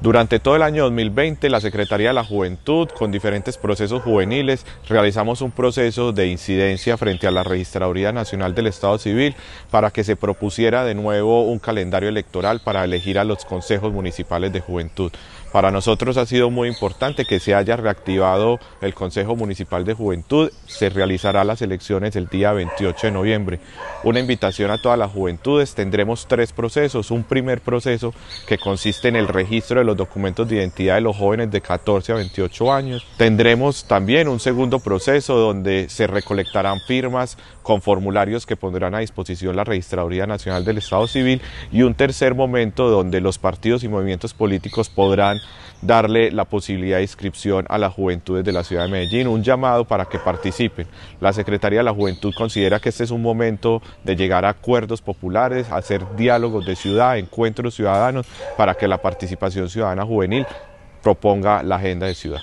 Durante todo el año 2020, la Secretaría de la Juventud, con diferentes procesos juveniles, realizamos un proceso de incidencia frente a la Registraduría Nacional del Estado Civil para que se propusiera de nuevo un calendario electoral para elegir a los consejos municipales de juventud. Para nosotros ha sido muy importante que se haya reactivado el Consejo Municipal de Juventud. Se realizará las elecciones el día 28 de noviembre. Una invitación a todas las juventudes. Tendremos tres procesos. Un primer proceso que consiste en el registro de los documentos de identidad de los jóvenes de 14 a 28 años. Tendremos también un segundo proceso donde se recolectarán firmas con formularios que pondrán a disposición la Registraduría Nacional del Estado Civil y un tercer momento donde los partidos y movimientos políticos podrán darle la posibilidad de inscripción a las juventudes de la ciudad de Medellín, un llamado para que participen. La Secretaría de la Juventud considera que este es un momento de llegar a acuerdos populares, hacer diálogos de ciudad, encuentros ciudadanos, para que la participación ciudadana Ciudadana Juvenil proponga la agenda de ciudad.